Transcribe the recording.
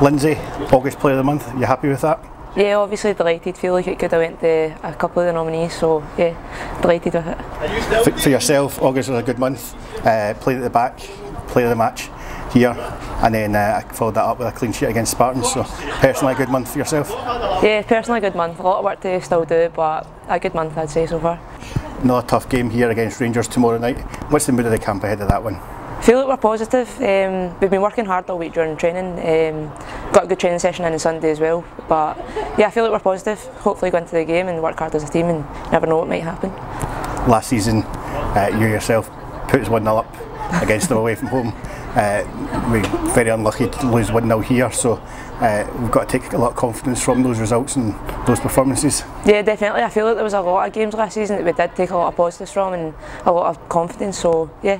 Linzi, August Player of the Month, you happy with that? Yeah, obviously delighted. Feel like it could have went to a couple of the nominees, so yeah, delighted with it. For, for yourself, August was a good month. Uh, played at the back, player of the match here, and then uh, I followed that up with a clean sheet against Spartans. So personally, a good month for yourself. Yeah, personally a good month. A lot of work to still do, but a good month I'd say so far. Another tough game here against Rangers tomorrow night. What's the mood of the camp ahead of that one? Feel like we're positive. Um, we've been working hard all week during training. Um, got a good training session in on Sunday as well. But yeah, I feel like we're positive. Hopefully go into the game and work hard as a team and never know what might happen. Last season, uh, you yourself put us 1 0 up against them away from home. Uh, we're very unlucky to lose 1 0 here, so uh, we've got to take a lot of confidence from those results and those performances. Yeah, definitely. I feel like there was a lot of games last season that we did take a lot of positives from and a lot of confidence. So yeah,